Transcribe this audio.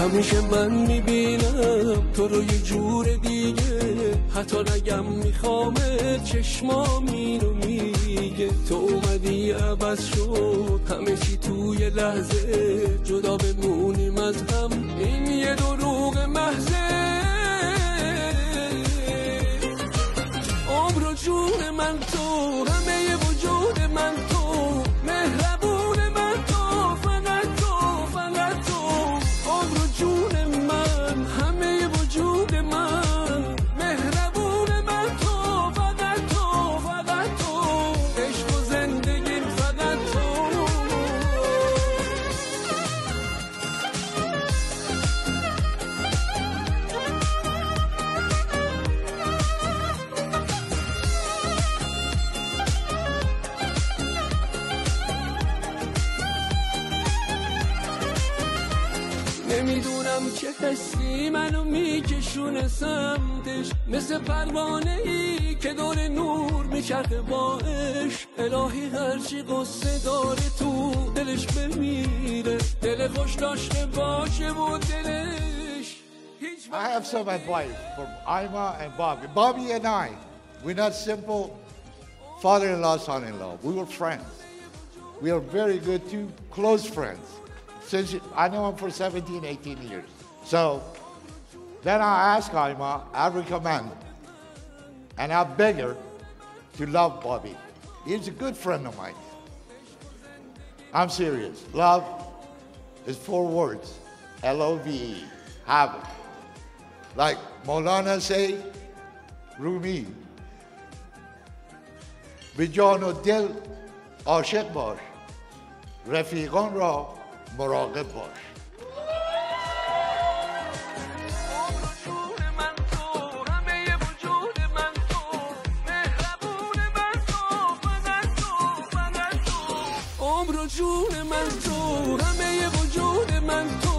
همیشه من می‌بینم تو رو یه جور دیگه. حتی نگم میخوامه چشما میرو میگه. تو اومدی عوض شد همه چی توی لحظه. جدا بمونیم از هم این یه دروغ محضه. نمیدونم که حسی منو میکشونه سمتش مثل پروانه ای که دور نور میچرخه با عشق الهی هرچی قصه داره تو دلش بمیره دل خوش داشته باشه و دلش I have some advice for Eyma and Bobby. Bobby and I, we're not simple father-in-law, son-in-law. We were friends. We are very good, two close friends. Since I knew him for 17, 18 years. So then I asked Eyma, I recommend, and I beg her to love Bobby. He's a good friend of mine. I'm serious. Love is four words. L-O-V-E. Have it. Like Molana say, Rumi. Bijano del و دل عاشق مراقب باش. جون من تو همه وجود من تو.